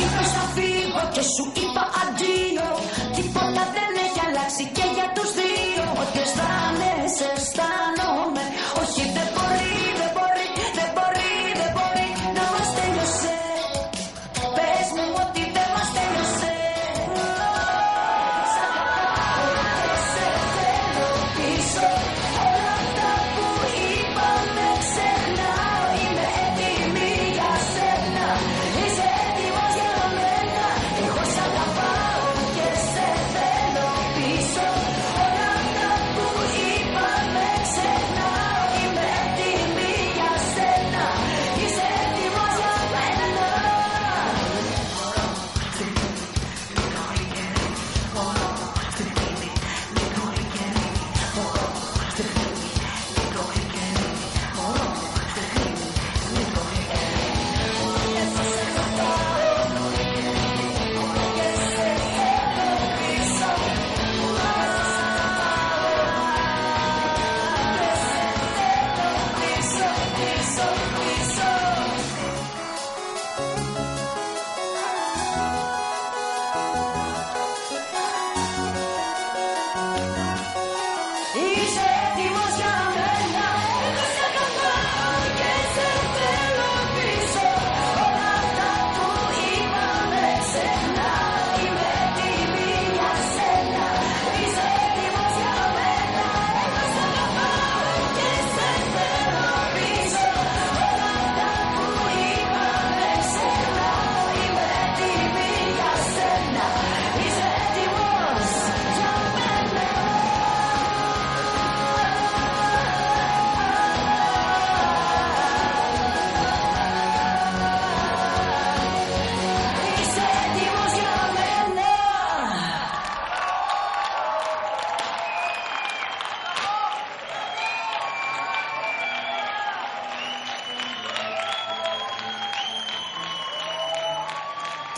Είπες θα φύγω και σου είπα αντίο Τίποτα δεν έχει αλλάξει και για τους δύο. Ότι αισθάνεσαι αισθάνομαι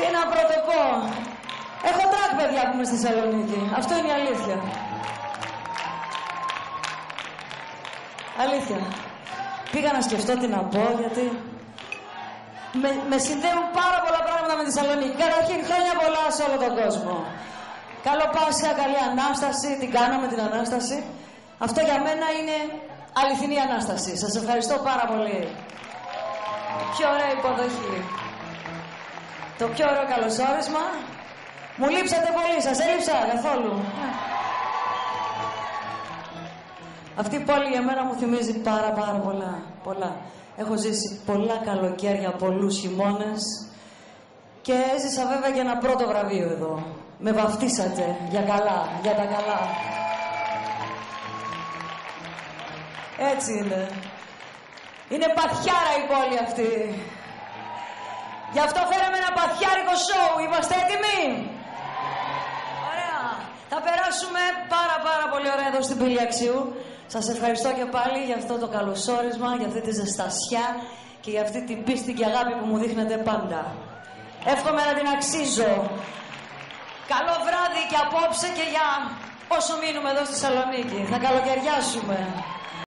Τι να πρωτοπώ. Έχω τρακ παιδιά που είμαι στη Θεσσαλονίκη. Αυτό είναι η αλήθεια. Αλήθεια. Πήγα να σκεφτώ τι να πω γιατί με, με συνδέουν πάρα πολλά πράγματα με τη Θεσσαλονίκη. Καταρχήν χρόνια πολλά σε όλο τον κόσμο. Καλό Πάσχα, καλή Ανάσταση, την κάναμε την Ανάσταση; Αυτό για μένα είναι αληθινή Ανάσταση. Σας ευχαριστώ πάρα πολύ. Πιο ωραία υποδοχή. Το πιο ωραίο καλωσόρισμα. Μου λείψατε πολύ, σας έλειψα καθόλου. Αυτή η πόλη για μένα μου θυμίζει πάρα πάρα πολλά. πολλά. Έχω ζήσει πολλά καλοκαίρια, πολλούς χειμώνες και έζησα βέβαια και ένα πρώτο βραβείο εδώ. Με βαφτίσατε για καλά, για τα καλά. Έτσι είναι. Είναι παθιάρα η πόλη αυτή. Γι' αυτό φέραμε ένα παθιάρικο σοου. Είμαστε έτοιμοι; Ωραία. Θα περάσουμε πάρα πάρα πολύ ωραία εδώ στην Πηλιαξιού. Σας ευχαριστώ και πάλι για αυτό το καλωσόρισμα, για αυτή τη ζεστασιά και για αυτή την πίστη και αγάπη που μου δείχνετε πάντα. Εύχομαι να την αξίζω. Καλό βράδυ και απόψε και για όσο μείνουμε εδώ στη Θεσσαλονίκη. Θα καλοκαιριάσουμε.